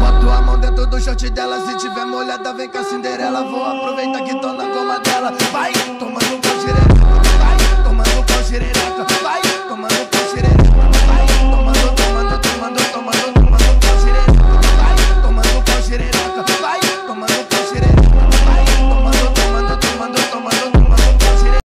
Bota a mão dentro do short dela, se tiver molhada, vem com a Cinderela. Vou aproveitar que tô na goma dela. Vai, tô